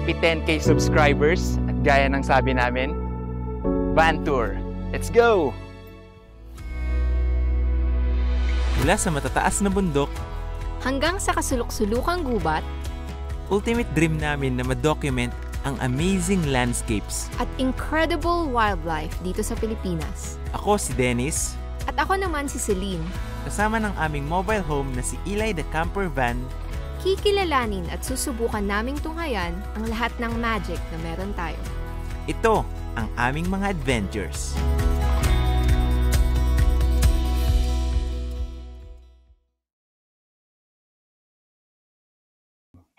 Happy 10k subscribers at gaya ng sabi namin, van tour. Let's go! Mula sa matataas na bundok, Hanggang sa kasulok-sulukang gubat ultimate dream namin na ma-document ang amazing landscapes. at incredible wildlife dito sa Pilipinas. Ako si Dennis, At ako naman si Celine, kasama ng aming mobile home na si Eli the Camper Van, kikilalanin at susubukan naming tunghayan ang lahat ng magic na meron tayo. ito ang aming mga adventures.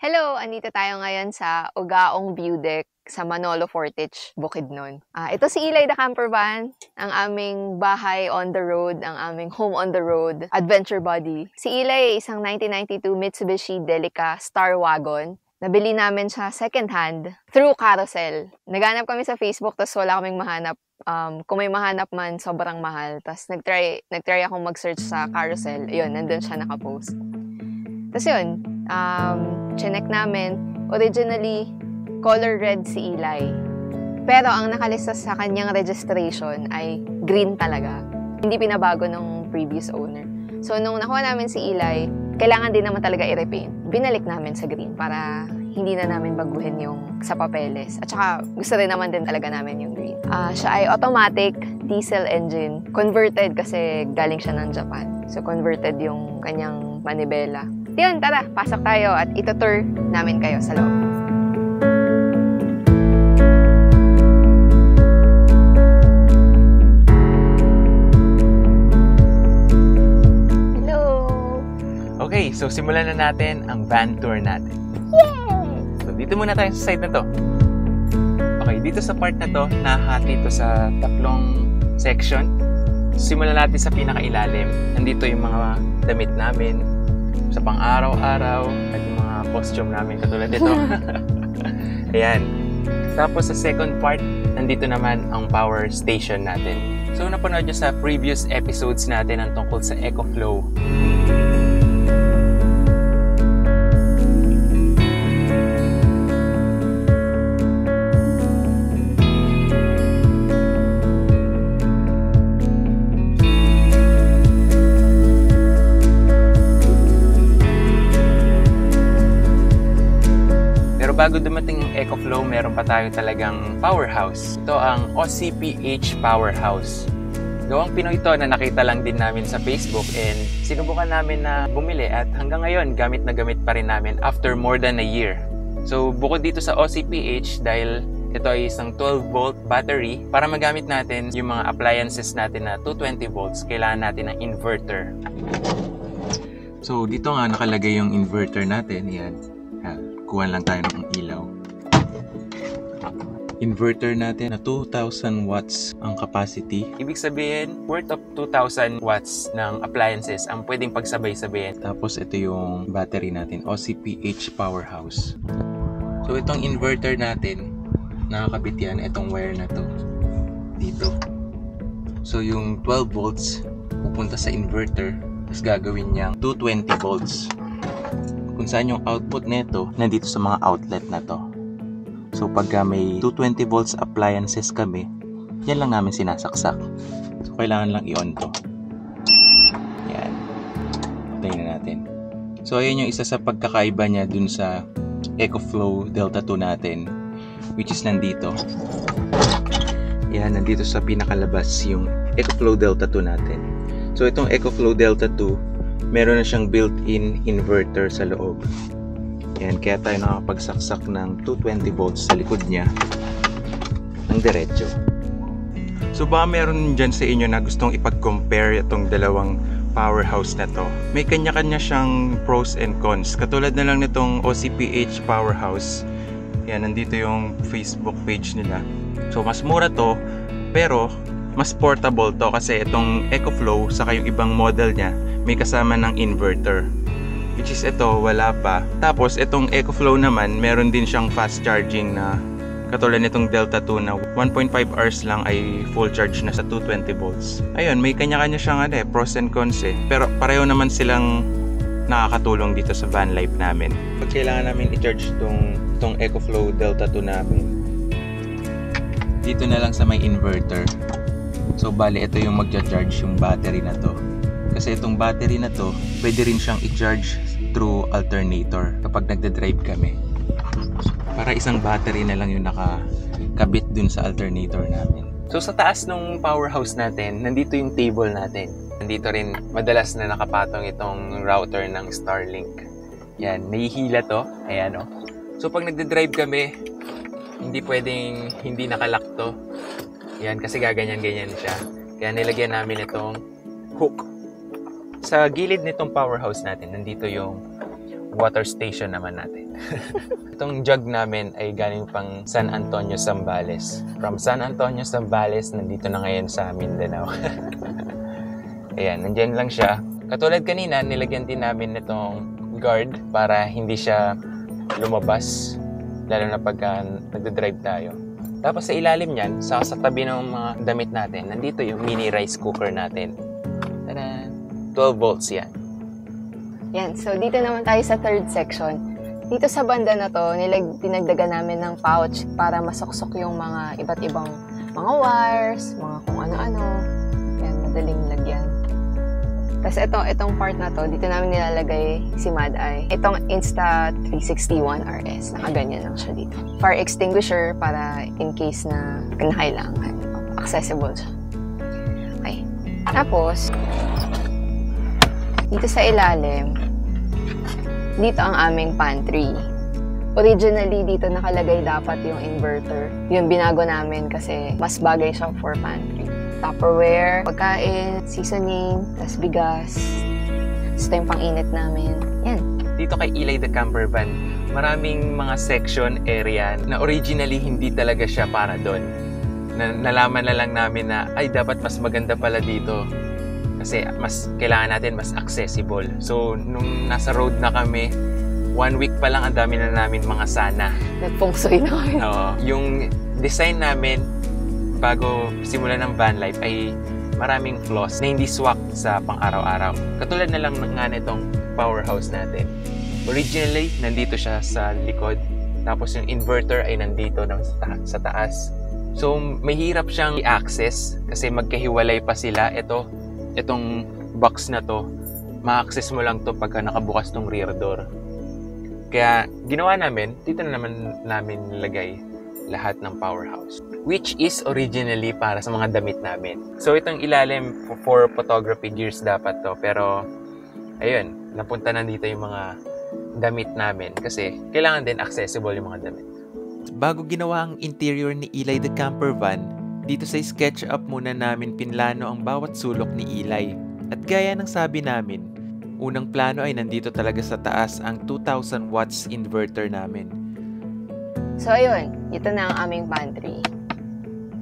Hello! Andito tayo ngayon sa Ugaong View Deck sa Manolo Fortich, Bukidnon. Ah, ito si Eli the Camper Van, ang aming bahay on the road, ang aming home on the road, adventure buddy. Si Eli ay isang 1992 Mitsubishi Delica Star Wagon. Nabili namin siya second hand through Carousel. Naganap kami sa Facebook tapos wala kaming mahanap. Um, kung may mahanap man, sobrang mahal. Tapos nagtry, nagtry akong mag-search sa Carousel. Ayun, nandun siya nakapost. Tapos yun, um, chinek namin. Originally, color red si Eli. Pero ang nakalista sa kanyang registration ay green talaga. Hindi pinabago ng previous owner. So, nung nakuha namin si Eli, kailangan din naman talaga i-repaint. Binalik namin sa green para hindi na namin baguhin yung sa papeles. At saka, gusto rin naman din talaga namin yung green. Ah, siya ay automatic diesel engine. Converted kasi galing siya ng Japan. So, converted yung kanyang manibela. Yun, tara, pasok tayo at ito-tour namin kayo sa loob. Hello! Okay, so simulan na natin ang van tour natin. So dito muna tayo sa side na to. Okay, dito sa part na to, nahati to sa tatlong section. Simulan natin sa pinakailalim. Nandito yung mga damit namin sa pang-araw-araw at yung mga costume namin katulad nito. Ayan. Tapos sa second part, nandito naman ang power station natin. So napanood nyo sa previous episodes natin ang tungkol sa EcoFlow. Pero bago dumating yung EcoFlow, meron pa tayo talagang powerhouse. Ito ang OCPH Powerhouse. Gawang Pinoy ito na nakita lang din namin sa Facebook and sinubukan namin na bumili at hanggang ngayon gamit na gamit pa rin namin after more than a year. So bukod dito sa OCPH dahil ito ay isang 12 volt battery para magamit natin yung mga appliances natin na 220 volts, kailangan natin ng inverter. So dito nga nakalagay yung inverter natin, yan. Kuha lang tayo ng ilaw. Inverter natin na 2,000 watts ang capacity. Ibig sabihin, worth of 2,000 watts ng appliances ang pwedeng pagsabay-sabayin. Tapos ito yung battery natin, OCPH Powerhouse. So itong inverter natin, nakakabit yan, itong wire na to. Dito. So yung 12 volts, pupunta sa inverter, tapos gagawin niyang 220 volts kung saan yung output nito nandito sa mga outlet na to. So pagka may 220 volts appliances kami, yan lang namin sinasaksak. So kailangan lang i-on to. Yan. Patayin na natin. So ayun yung isa sa pagkakaiba niya dun sa EcoFlow Delta 2 natin which is nandito. Yan, nandito sa pinakalabas yung EcoFlow Delta 2 natin. So itong EcoFlow Delta 2 meron na siyang built-in inverter sa loob. Yan, kaya tayo nakapagsaksak ng 220 volts sa likod niya ng diretso. So ba meron dyan sa inyo na gustong ipag-compare itong dalawang powerhouse na to. May kanya-kanya siyang pros and cons. Katulad na lang nitong OCPH powerhouse. Yan, nandito yung Facebook page nila. So mas mura to, pero mas portable to kasi itong EcoFlow saka yung ibang model niya may kasama ng inverter. Which is ito wala pa. Tapos itong EcoFlow naman meron din siyang fast charging na katulad nitong Delta 2 na 1.5 hours lang ay full charge na sa 220 volts. Ayun may kanya-kanya siyang ano eh, pros and cons eh. Pero pareho naman silang nakakatulong dito sa van life namin. Pag kailangan namin i-charge itong, itong EcoFlow Delta 2 namin dito na lang sa may inverter So bali ito yung magja-charge yung battery na to. Kasi itong battery na to, pwede rin siyang i-charge through alternator kapag nagde-drive kami. Para isang battery na lang yung nakakabit dun sa alternator namin. So sa taas ng powerhouse natin, nandito yung table natin. Nandito rin madalas na nakapatong itong router ng Starlink. Yan, nahihila to. Ayan o. Oh. So pag nagde-drive kami, hindi pwedeng hindi nakalak to. Yan, kasi gaganyan-ganyan siya. Kaya nilagyan namin itong hook. Sa gilid nitong powerhouse natin, nandito yung water station naman natin. Itong jug namin ay galing pang San Antonio, Zambales. From San Antonio, Zambales, nandito na ngayon sa Mindanao. Ayan, nandyan lang siya. Katulad kanina, nilagyan din namin nitong guard para hindi siya lumabas, lalo na pagka nagde-drive tayo. Tapos sa ilalim niyan, sa, sa tabi ng mga damit natin, nandito yung mini rice cooker natin. Tada! 12 volts yan. Yan. So, dito naman tayo sa third section. Dito sa banda na to, nilag, dinagdagan namin ng pouch para masoksok yung mga iba't ibang mga wires, mga kung ano-ano. Yan, madaling. Tapos ito, itong part na to, dito namin nilalagay si Mad Eye. Itong Insta361 RS, nakaganyan lang siya dito. Fire extinguisher para in case na kinakailangan. Accessible siya. Okay. Tapos, dito sa ilalim, dito ang aming pantry. Originally, dito nakalagay dapat yung inverter. Yung binago namin kasi mas bagay siya for pantry. Tupperware, pagkain, seasoning, tas bigas. Ito yung pang-init namin. Yan. Dito kay Eli the Camper Van, maraming mga section area na originally hindi talaga siya para doon. Na, nalaman na lang namin na, ay, dapat mas maganda pala dito. Kasi mas kailangan natin mas accessible. So, nung nasa road na kami, one week pa lang ang dami na namin mga sana. Nagpungsoy na kami. Oo. Yung design namin, bago simulan ng van life ay maraming flaws na hindi swak sa pang-araw-araw. Katulad na lang nga nitong powerhouse natin. Originally, nandito siya sa likod. Tapos yung inverter ay nandito na sa, ta- sa taas. So, mahirap siyang i-access kasi magkahiwalay pa sila. Ito, itong box na to, ma-access mo lang to pagka nakabukas tong rear door. Kaya, ginawa namin, dito na naman namin nilagay lahat ng powerhouse which is originally para sa mga damit namin. So itong ilalim for photography gears dapat to pero ayun, napunta na dito yung mga damit namin kasi kailangan din accessible yung mga damit. Bago ginawa ang interior ni Eli the camper van, dito sa SketchUp muna namin pinlano ang bawat sulok ni Eli. At gaya ng sabi namin, unang plano ay nandito talaga sa taas ang 2000 watts inverter namin. So, ayun. Ito na ang aming pantry.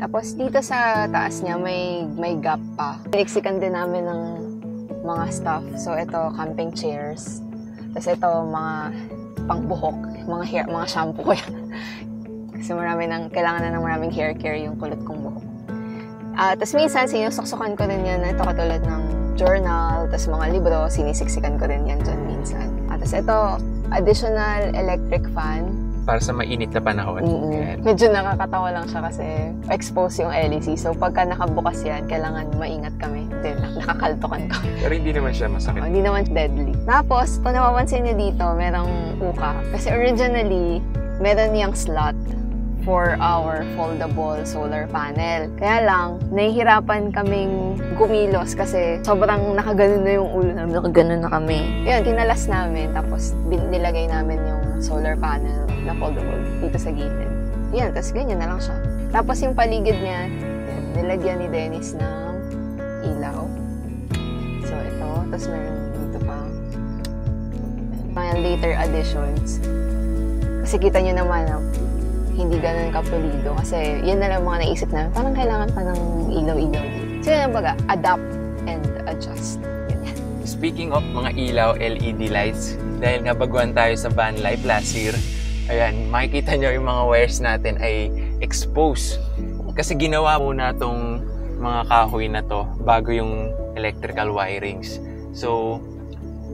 Tapos, dito sa taas niya, may, may gap pa. Piniksikan din namin ng mga stuff. So, ito, camping chairs. Tapos, ito, mga pangbuhok. Mga hair, mga shampoo ko. Kasi marami nang, kailangan na ng maraming hair care yung kulot kong buhok. Uh, tapos minsan, sinusoksokan ko din yan. Ito katulad ng journal, tapos mga libro, sinisiksikan ko din yan dyan minsan. Uh, tapos ito, additional electric fan para sa mainit na panahon. Mm-hmm. Medyo nakakatawa lang siya kasi expose yung LEC. So pagka nakabukas yan, kailangan maingat kami. Then nakakaltokan kami. Pero hindi naman siya masakit. Oh, hindi naman deadly. Tapos, kung napapansin niyo dito, merong uka. Kasi originally, meron niyang slot for our foldable solar panel. Kaya lang, nahihirapan kaming gumilos kasi sobrang nakaganon na yung ulo namin. Nakaganon na kami. Yun, kinalas namin. Tapos, nilagay namin yung solar panel na foldable dito sa gilid. Yan, tapos ganyan na lang siya. Tapos yung paligid niya, yan, nilagyan ni Dennis ng ilaw. So, ito. Tapos meron dito pa mga later additions. Kasi kita nyo naman, hindi ganun kapulido. Kasi yan na lang mga naisip namin. Parang kailangan pa ng ilaw-ilaw. So yun baga, adapt and adjust. Speaking of mga ilaw, LED lights, dahil nga baguhan tayo sa van life last year, ayan, makikita nyo yung mga wires natin ay exposed. Kasi ginawa muna tong mga kahoy na to bago yung electrical wirings. So,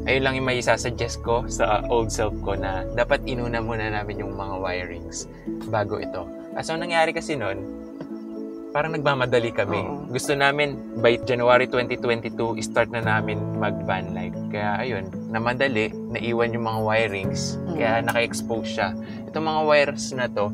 ayun lang yung may isasuggest ko sa old self ko na dapat inuna muna namin yung mga wirings bago ito. As ang nangyari kasi noon, parang nagmamadali kami. Oo. Gusto namin by January 2022, start na namin mag-van life. Kaya ayun, namadali, naiwan yung mga wirings, Mm. kaya naka-expose siya. Itong mga wires na to,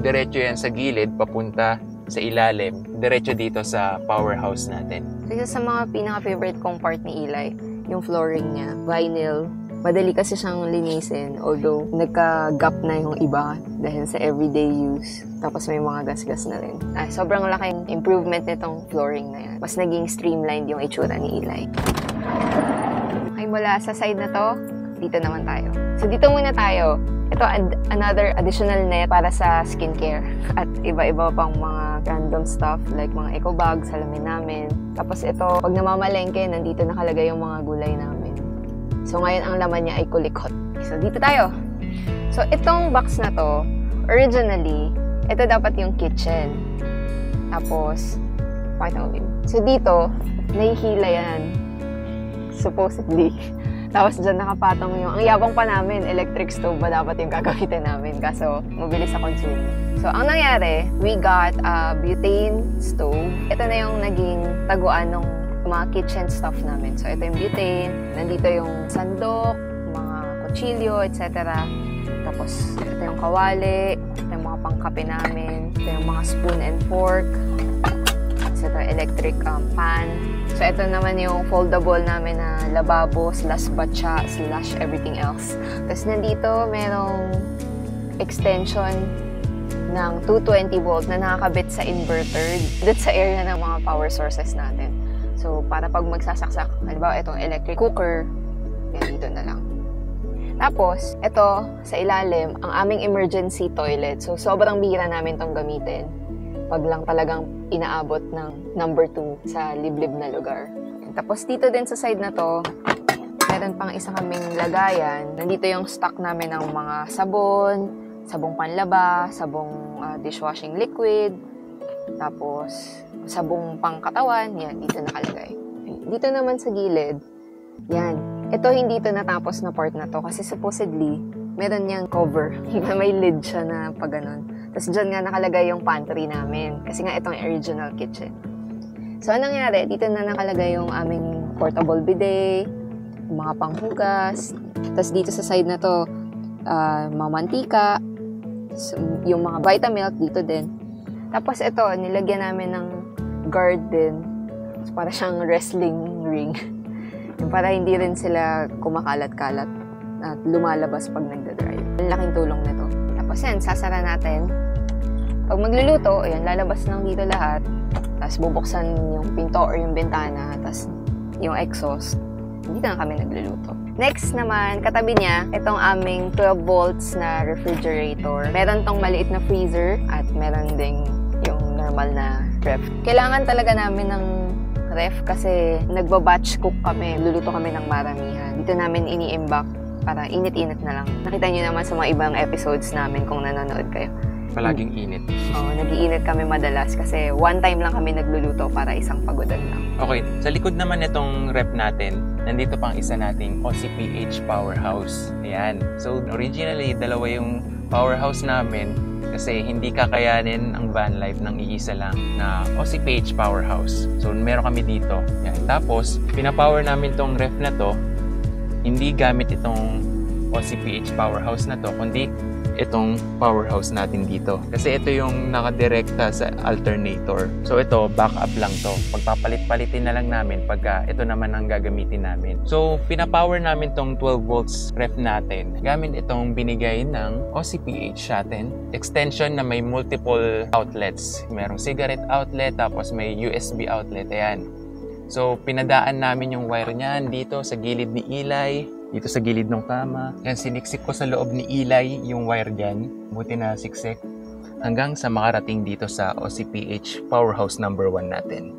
diretso yan sa gilid, papunta sa ilalim, diretso dito sa powerhouse natin. Kasi sa mga pinaka-favorite kong part ni Eli, yung flooring niya, vinyl. Madali kasi siyang linisin, although nagka-gap na yung iba dahil sa everyday use. Tapos may mga gas-gas na rin. Ah, sobrang laking improvement nitong flooring na yan. Mas naging streamlined yung itsura ni Eli. Okay, mula sa side na to, dito naman tayo. So dito muna tayo. Ito, ad- another additional net para sa skincare. At iba-iba pang mga random stuff like mga eco bags, salamin namin. Tapos ito, pag namamalengke, nandito nakalagay yung mga gulay namin. So ngayon ang laman niya ay kulikot. So dito tayo. So itong box na to, originally, ito dapat yung kitchen. Tapos, pakita babe. So dito, nahihila yan. Supposedly. Tapos dyan nakapatong yung, ang yabang pa namin, electric stove ba dapat yung gagamitin namin? Kaso, mabilis sa consume. So, ang nangyari, we got a butane stove. Ito na yung naging taguan ng mga kitchen stuff namin. So, ito yung butane. Nandito yung sandok, mga kutsilyo, etc. Tapos, ito yung kawali. Ito yung mga pangkape namin. Ito yung mga spoon and fork. Tapos ito yung electric um, pan. So, ito naman yung foldable namin na lababo slash batcha slash everything else. Tapos, nandito merong extension ng 220 volt na nakakabit sa inverter dito sa area ng mga power sources natin. So, para pag magsasaksak, halimbawa itong electric cooker, yan dito na lang. Tapos, ito sa ilalim, ang aming emergency toilet. So, sobrang bihira namin tong gamitin. Pag lang talagang inaabot ng number 2 sa liblib na lugar. Tapos, dito din sa side na to, meron pang isa kaming lagayan. Nandito yung stock namin ng mga sabon, sabong panlaba, sabong ah, dishwashing liquid, tapos sabong pangkatawan, yan, dito nakalagay. Dito naman sa gilid, yan. Ito hindi ito natapos na part na to kasi supposedly, meron niyang cover. May lid siya na pag ganun. Tapos dyan nga nakalagay yung pantry namin kasi nga itong original kitchen. So, anong nangyari? Dito na nakalagay yung aming portable bidet, mga panghugas. Tapos dito sa side na to, ah, mga mantika, s- yung mga Vitamilk dito din. Tapos ito, nilagyan namin ng guard din. So, para siyang wrestling ring. para hindi rin sila kumakalat-kalat at lumalabas pag nagda-drive. Ang laking tulong nito. Tapos yan, sasara natin. Pag magluluto, ayan, lalabas lang dito lahat. Tapos bubuksan yung pinto or yung bintana. Tapos yung exhaust. Dito na kami nagluluto. Next naman, katabi niya, itong aming 12 volts na refrigerator. Meron tong maliit na freezer at meron ding yung normal na ref. Kailangan talaga namin ng ref kasi nagba-batch cook kami. Luluto kami ng maramihan. Dito namin ini-imbak para init-init na lang. Nakita niyo naman sa mga ibang episodes namin kung nanonood kayo. Palaging init. Oo, nag-iinit kami madalas kasi one time lang kami nagluluto para isang pagodan lang. Okay, sa likod naman itong rep natin, nandito pang isa nating OCPH powerhouse. Ayan. So, originally, dalawa yung powerhouse namin kasi hindi kakayanin ang van life ng iisa lang na OCPH powerhouse. So, meron kami dito. Ayan. Tapos, pinapower namin tong ref na to, hindi gamit itong OCPH powerhouse na to, kundi itong powerhouse natin dito. Kasi ito yung nakadirekta sa alternator. So ito, backup lang to. Pagpapalit-palitin na lang namin pagka ito naman ang gagamitin namin. So pinapower namin tong 12 volts ref natin gamit itong binigay ng OCPH natin. Extension na may multiple outlets. Merong cigarette outlet, tapos may USB outlet. Ayan. So, pinadaan namin yung wire niyan dito sa gilid ni Eli, dito sa gilid ng kama. Yan, siniksik ko sa loob ni Eli yung wire dyan. Buti na siksik. Hanggang sa makarating dito sa OCPH Powerhouse number 1 natin.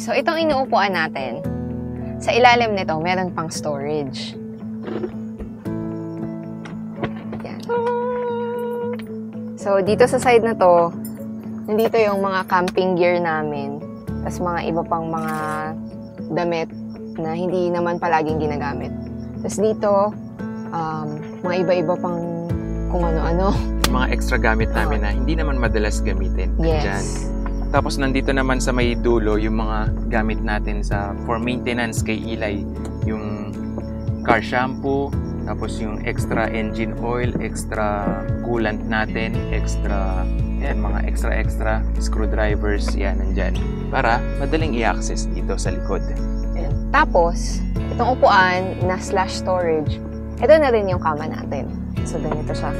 So, itong inuupuan natin, sa ilalim nito, meron pang storage. So, dito sa side na to, nandito yung mga camping gear namin. Tapos mga iba pang mga damit na hindi naman palaging ginagamit. Tapos dito, um, mga iba-iba pang kung ano-ano. Mga extra gamit namin na hindi naman madalas gamitin. Yes. Tapos nandito naman sa may dulo yung mga gamit natin sa for maintenance kay Eli. Yung car shampoo, tapos yung extra engine oil, extra coolant natin, extra yan, mga extra extra screwdrivers, yan, nandyan. Para madaling i-access dito sa likod. Tapos, itong upuan na slash storage, ito na rin yung kama natin. So, ganito siya.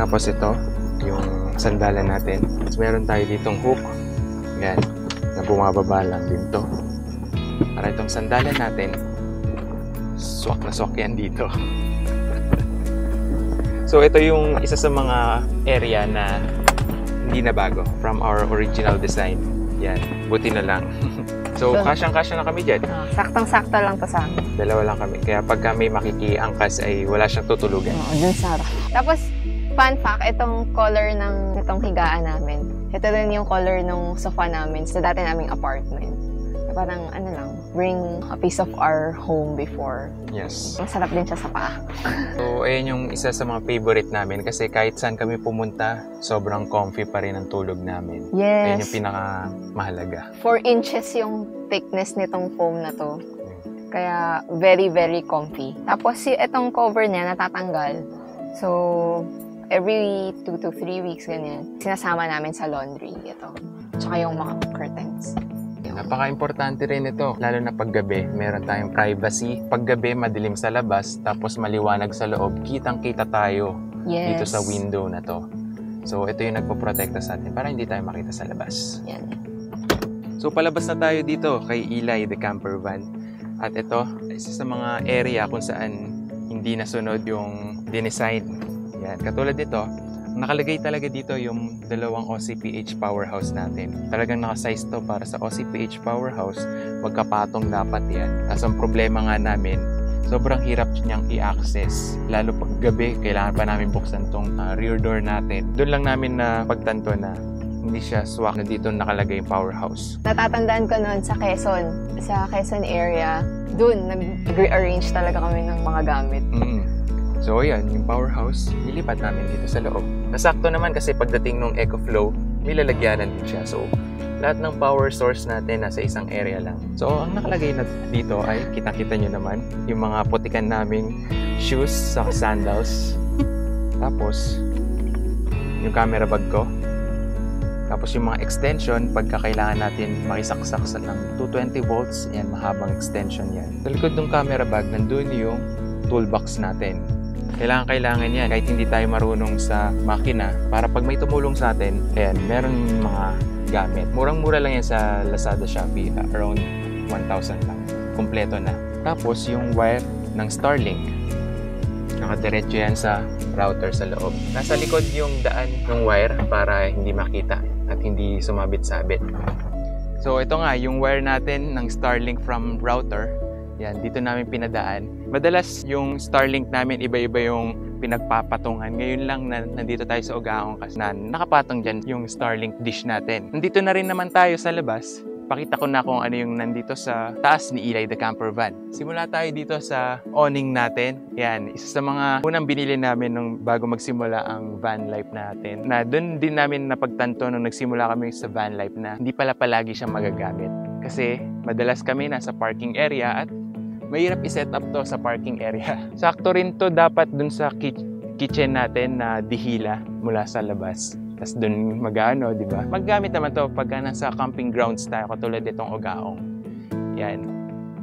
Tapos ito, sandalan natin. Tapos meron tayo ditong hook. Yan, na bumababa lang din to. Para itong sandalan natin, swak na swak yan dito. so ito yung isa sa mga area na hindi na bago from our original design. Yan, buti na lang. so, So- kasyang-kasya na kami dyan. Ah, saktang-sakto lang to sa amin. Dalawa lang kami. Kaya pagka may makikiangkas ay wala siyang tutulugan. Oo, dun sa harap. Tapos, fun fact, itong color ng itong higaan namin. Ito rin yung color ng sofa namin sa dati naming apartment. Parang, ano lang, bring a piece of our home before. Yes. Masarap din siya sa paa. So, ayan yung isa sa mga favorite namin kasi kahit saan kami pumunta, sobrang comfy pa rin ang tulog namin. Ayan Yes. yung pinaka mahalaga. 4 inches yung thickness nitong foam na to. Kaya very, very comfy. Tapos si itong cover niya natatanggal. So, every 2 to 3 weeks ganyan, sinasama namin sa laundry ito. Tsaka yung mga curtains. Napaka-importante rin ito, lalo na paggabi. Meron tayong privacy. Paggabi, madilim sa labas, tapos maliwanag sa loob. Kitang-kita tayo Yes. dito sa window na to. So, ito yung nagpo-protekta sa atin para hindi tayo makita sa labas. Yan. So palabas na tayo dito kay Eli the camper van. At ito, isa sa mga area kung saan hindi nasunod yung dinesign. Yan, katulad dito, nakalagay talaga dito yung dalawang OCPH powerhouse natin. Talagang nakasize to para sa OCPH powerhouse, magkapatong dapat yan. Kaso ang problema nga namin, sobrang hirap niyang i-access. Lalo pag gabi, kailangan pa namin buksan tong ah, rear door natin. Doon lang namin na pagtanto na hindi siya swak na dito nakalagay yung powerhouse. Natatandaan ko noon sa Quezon, sa Quezon area, dun nag-rearrange talaga kami ng mga gamit. Mm. So, ayan, yung powerhouse, nilipat namin dito sa loob. Nasakto naman kasi pagdating ng EcoFlow, may lalagyanan din siya. So, lahat ng power source natin nasa isang area lang. So, ang nakalagay na dito ay, kitang-kita nyo naman, yung mga putikan naming shoes sa sandals. Tapos, yung camera bag ko. Tapos yung mga extension, pagka kailangan natin makisaksak sa ng 220 volts, yan, mahabang extension yan. Sa likod ng camera bag, nandun yung toolbox natin. Kailangan kailangan yan kahit hindi tayo marunong sa makina para pag may tumulong sa atin, ayan, meron mga gamit. Murang-mura lang yan sa Lazada, Shopee, around 1,000 lang. Kompleto na. Tapos yung wire ng Starlink. Nakadiretso yan sa router sa loob. Nasa likod yung daan ng wire para hindi makita at hindi sumabit-sabit. So ito nga, yung wire natin ng Starlink from router, yan, dito namin pinadaan. Madalas yung Starlink namin iba-iba yung pinagpapatungan. Ngayon lang na nandito tayo sa Ugaong kasi na nakapatong dyan yung Starlink dish natin. Nandito na rin naman tayo sa labas. pakita ko na kung ano yung nandito sa taas ni Eli the Camper Van. Simula tayo dito sa awning natin. Yan, isa sa mga unang binili namin nung bago magsimula ang van life natin. Na doon din namin napagtanto nung nagsimula kami sa van life na hindi pala palagi siya magagamit. Kasi madalas kami nasa parking area at mahirap i-set up to sa parking area. Sakto rin to dapat dun sa kitchen natin na dihila mula sa labas. Tapos doon mag-ano, di ba? Maggamit naman to pagka nasa camping grounds tayo, katulad itong Ogaong. Yan.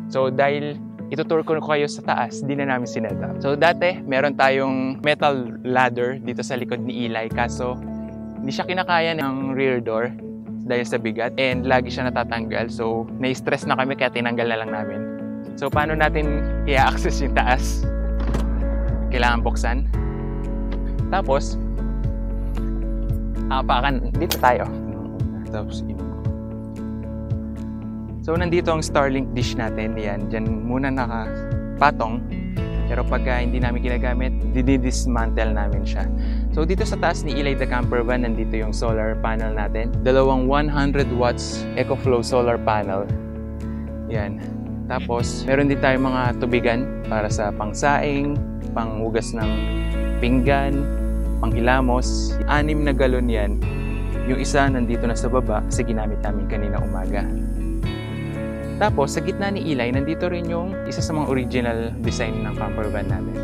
So, dahil itutur ko kayo sa taas, di na namin sinet up. So, dati, meron tayong metal ladder dito sa likod ni Eli, kaso hindi siya kinakaya ng rear door dahil sa bigat and lagi siya natatanggal. So, na-stress na kami kaya tinanggal na lang namin. So, paano natin i-access yung taas? Kailangan buksan. Tapos, apakan, dito tayo. Tapos, So, nandito ang Starlink dish natin. Yan, dyan muna nakapatong. Pero pagka hindi namin ginagamit, didismantle namin siya. So, dito sa taas ni Eli the Camper Van, nandito yung solar panel natin. Dalawang 100 watts EcoFlow solar panel. Yan. Tapos, meron din tayong mga tubigan para sa pangsaing, panghugas ng pinggan, panghilamos. Anim na galon yan. Yung isa nandito na sa baba kasi ginamit namin kanina umaga. Tapos, sa gitna ni Eli, nandito rin yung isa sa mga original design ng camper van natin.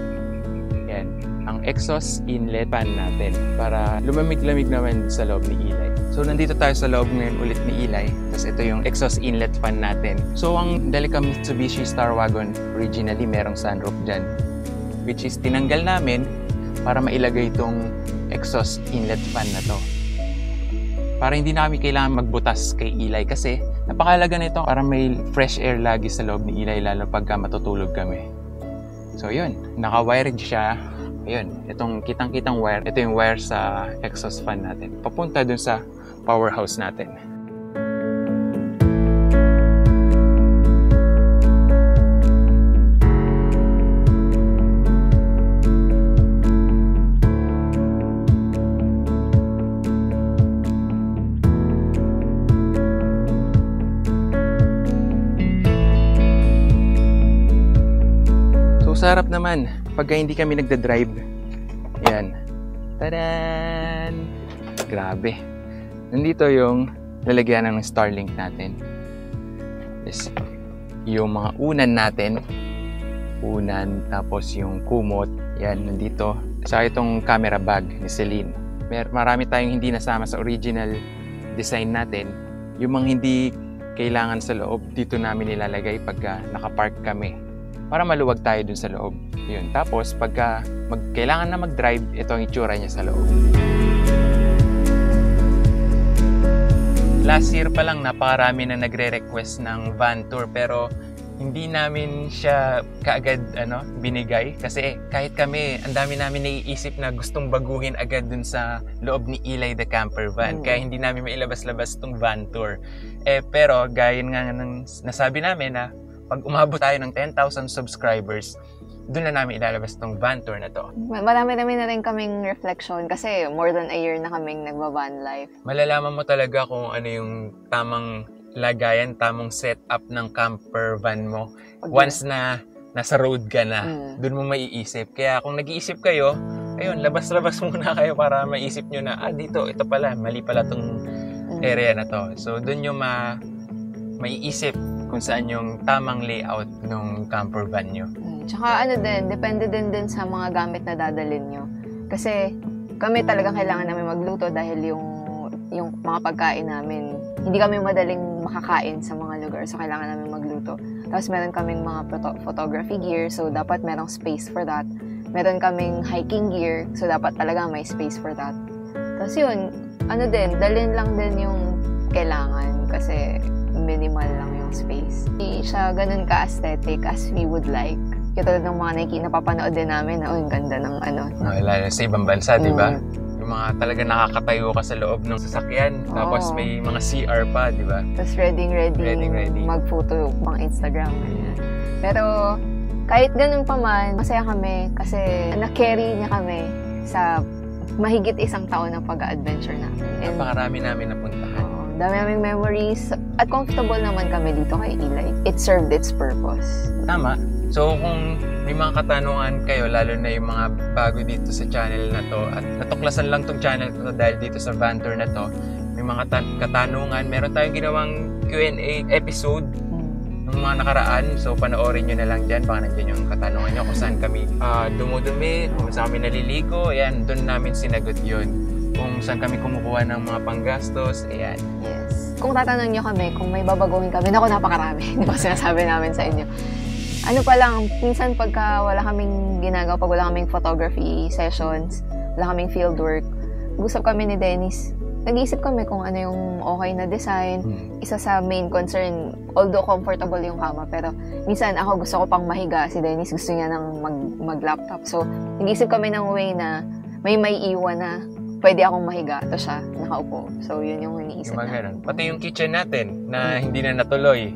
Yan, ang exhaust inlet fan natin para lumamig-lamig naman sa loob ni Eli. So, nandito tayo sa loob ngayon ulit ni Eli. Tapos, ito yung exhaust inlet fan natin. So, ang Delica Mitsubishi Star Wagon, originally merong sunroof dyan. Which is tinanggal namin para mailagay itong exhaust inlet fan na to. Para hindi namin kailangan magbutas kay Eli kasi napakalaga nito para may fresh air lagi sa loob ni Eli lalo pagka matutulog kami. So yun, naka-wired siya. Ayun, itong kitang-kitang wire, ito yung wire sa exhaust fan natin. Papunta dun sa powerhouse natin. sarap naman pagka hindi kami nagda-drive. Yan. Tadan! Grabe. Nandito yung lalagyan ng Starlink natin. This, yung mga unan natin. Unan, tapos yung kumot. Yan, nandito. Sa itong camera bag ni Celine. Mer marami tayong hindi nasama sa original design natin. Yung mga hindi kailangan sa loob, dito namin nilalagay pagka nakapark kami para maluwag tayo dun sa loob. Yun. Tapos, pagka mag, kailangan na mag-drive, ito ang itsura niya sa loob. Last year pa lang, napakarami na nagre-request ng van tour pero hindi namin siya kaagad ano, binigay kasi kahit kami, ang dami namin naiisip na gustong baguhin agad dun sa loob ni Eli the camper van. Mm. Kaya hindi namin mailabas-labas tong van tour. Eh, pero gaya nga ng nasabi namin na pag umabot tayo ng 10,000 subscribers, doon na namin ilalabas tong van tour na to. Marami-rami na rin kaming reflection kasi more than a year na kaming nagba-van life. Malalaman mo talaga kung ano yung tamang lagayan, tamang setup ng camper van mo. Okay. Once na nasa road ka na, mm. doon mo maiisip. Kaya kung nag-iisip kayo, ayun, labas-labas muna kayo para maisip nyo na, ah, dito, ito pala, mali pala tong mm. area na to. So, doon nyo ma maiisip kung saan yung tamang layout ng camper van nyo. Hmm. Tsaka ano din, depende din din sa mga gamit na dadalhin nyo. Kasi kami talagang kailangan namin magluto dahil yung yung mga pagkain namin, hindi kami madaling makakain sa mga lugar. So, kailangan namin magluto. Tapos, meron kaming mga photo- photography gear. So, dapat merong space for that. Meron kaming hiking gear. So, dapat talaga may space for that. Tapos, yun, ano din, dalhin lang din yung kailangan. Kasi, minimal lang yung space. Hindi siya ganun ka-aesthetic as we would like. Katulad ng mga Nike, napapanood din namin na, oh, yung ganda ng ano. Oh, lalo sa ibang bansa, mm. di ba? Mm. Yung mga talaga nakakatayo ka sa loob ng sasakyan. Oh. Tapos may mga CR pa, di ba? Tapos ready, ready, ready, ready. mag-photo pang Instagram. Pero kahit ganun pa man, masaya kami kasi na-carry niya kami sa mahigit isang taon ng pag-adventure namin. And, Napakarami namin napuntahan. Oo, dami naming memories. At comfortable naman kami dito kay Eli. It served its purpose. Tama. So kung may mga katanungan kayo, lalo na yung mga bago dito sa channel na to, at natuklasan lang tong channel to dahil dito sa Vantor na to, may mga tan- katanungan, meron tayong ginawang Q&A episode Hmm. ng mga nakaraan. So, panoorin nyo na lang dyan. Baka nandiyan yung katanungan nyo kung saan kami ah, dumudumi, kung saan kami naliligo. Ayan, doon namin sinagot yun. Kung saan kami kumukuha ng mga panggastos. Ayan. Yes. Kung tatanong nyo kami, kung may babaguhin kami, naku, napakarami. Di ba sinasabi namin sa inyo? Ano pa lang, minsan pagka wala kaming ginagawa, pag wala kaming photography sessions, wala kaming field work, usap kami ni Dennis. Nag-iisip kami kung ano yung okay na design. Isa sa main concern, although comfortable yung kama, pero minsan ako gusto ko pang mahiga. Si Dennis gusto niya nang mag, mag-laptop. So, nag-iisip kami ng way na may may iwan na pwede akong mahiga. Ito siya, nakaupo. So, yun yung iniisip Yung na. ganun. Pati yung kitchen natin na hindi na natuloy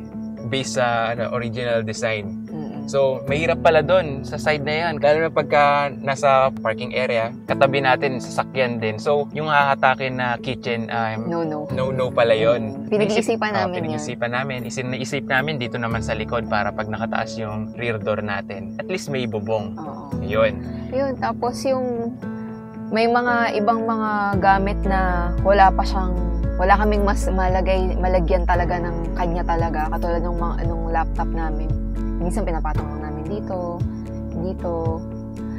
based sa ano, original design. So, mahirap pala doon sa side na yan. Lalo na pagka nasa parking area, katabi natin, sasakyan din. So, yung hahatakin na kitchen, um, No, no. no-no pala yon. Ah, namin yan. pinag-iisipan namin. Isin naisip namin dito naman sa likod para pag nakataas yung rear door natin, at least may bubong. Oo. Yun. Yun, tapos yung may mga ibang mga gamit na wala pa siyang wala kaming mas malagay malagyan talaga ng kanya talaga katulad ng mga anong laptop namin. Minsan pinapatong lang namin dito, dito.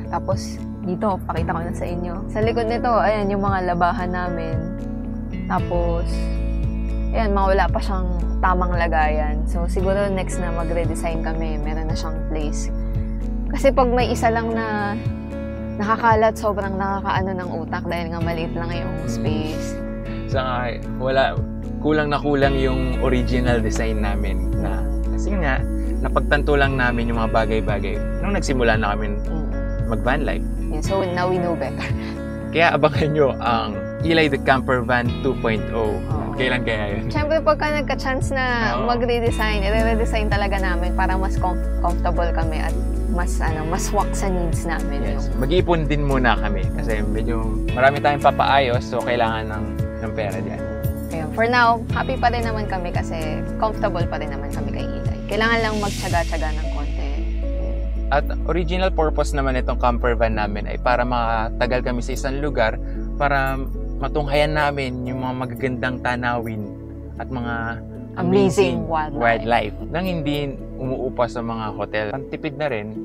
Tapos dito, pakita ko na sa inyo. Sa likod nito, ayan yung mga labahan namin. Tapos ayan, mga wala pa siyang tamang lagayan. So siguro next na magre-design kami, meron na siyang place. Kasi pag may isa lang na nakakalat, sobrang nakakaano ng utak dahil nga maliit lang yung Mm. space. Sa wala, kulang na kulang yung original design namin na kasi nga, napagtanto lang namin yung mga bagay-bagay nung nagsimula na kami Mm. mag-van life. Yeah, so now we know better. Kaya abangan nyo ang Eli the Camper Van 2.0. Oo. Kailan kaya yun? Siyempre, pagka nagka-chance na Oo. mag-redesign, i-redesign talaga namin para mas com- comfortable kami at mas ano mas swak sa needs namin. Yes. Yung, Mag-iipon din muna kami kasi medyo marami tayong papaayos so kailangan ng, ng pera dyan. ayun. For now, happy pa rin naman kami kasi comfortable pa rin naman kami kay. Kailangan lang magtsaga-tsaga ng konti. At original purpose naman itong camper van namin ay para makatagal kami sa isang lugar para matunghayan namin yung mga magagandang tanawin at mga Amazing wildlife. wildlife nang hindi umuupa sa mga hotel. Pantipid na rin.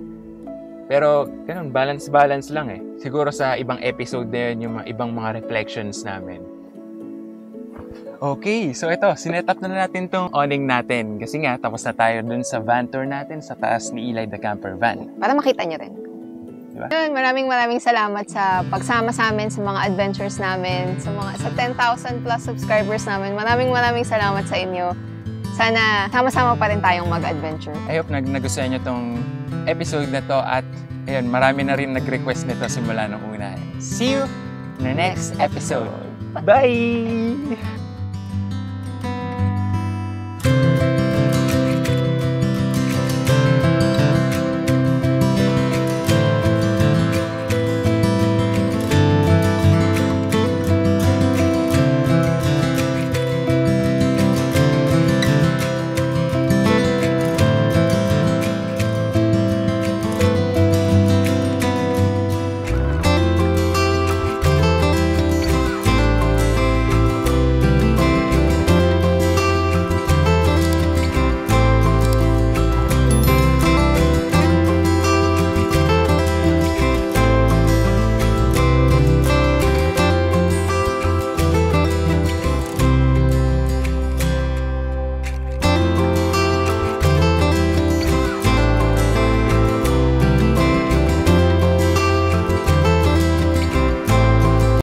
Pero, ganun, balance-balance lang eh. Siguro sa ibang episode na yun, yung ibang mga reflections namin. Okay, so ito, sinet up na natin tong awning natin. Kasi nga, tapos na tayo dun sa van tour natin sa taas ni Eli the Camper Van. para makita nyo rin. Diba? Yun, maraming maraming salamat sa pagsama sa amin sa mga adventures namin, sa mga sa 10,000 plus subscribers namin. Maraming maraming salamat sa inyo. Sana sama-sama pa rin tayong mag-adventure. I hope nag nagustuhan nyo tong episode na to at ayun, marami na rin nag-request nito simula nung una. See you in the next episode. Bye!